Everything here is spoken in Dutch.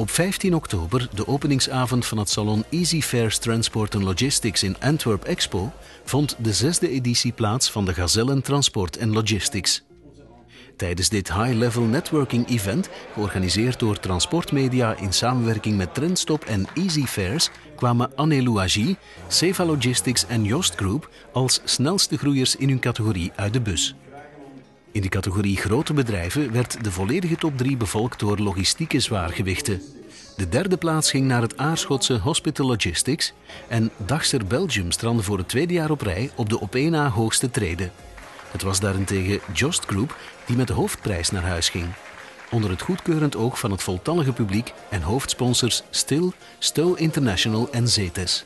Op 15 oktober, de openingsavond van het salon Easy Fairs Transport Logistics in Antwerp Expo, vond de zesde editie plaats van de Gazellen Transport and Logistics. Tijdens dit high-level networking event, georganiseerd door Transportmedia in samenwerking met Trendstop en Easy Fairs, kwamen Anne Louagie, Seva Logistics en Jost Group als snelste groeiers in hun categorie uit de bus. In de categorie grote bedrijven werd de volledige top 3 bevolkt door logistieke zwaargewichten. De derde plaats ging naar het Aarschotse Hospital Logistics en Dagster Belgium strandde voor het tweede jaar op rij op de op één na hoogste treden. Het was daarentegen Jost Group die met de hoofdprijs naar huis ging. Onder het goedkeurend oog van het voltallige publiek en hoofdsponsors Stil, Stow International en Zetes.